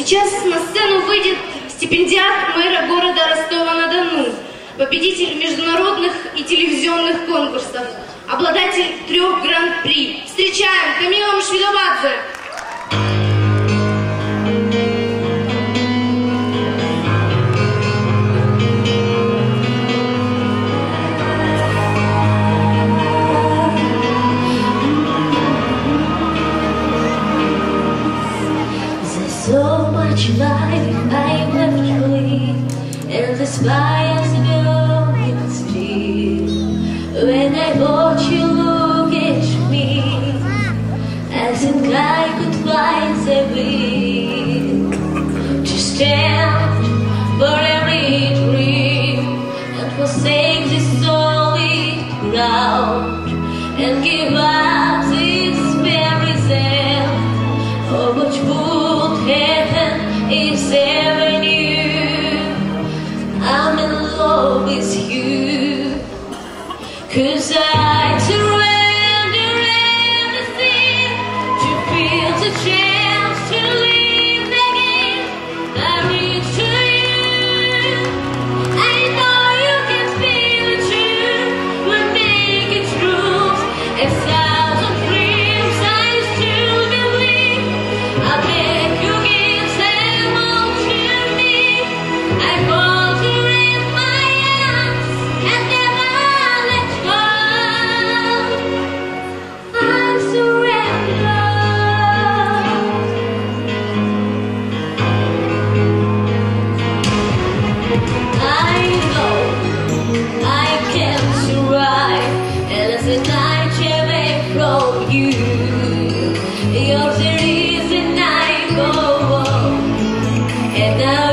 Сейчас на сцену выйдет стипендиат мэра города Ростова-на-Дону, победитель международных и телевизионных конкурсов, обладатель трех гран-при. Встречаем Камила Мшвидобадзе! by love is you. Cause I surrender everything To feel the chance to live again. I reach to you. I know you can feel it too. We'll make it through A thousand dreams I used to believe. I bet And now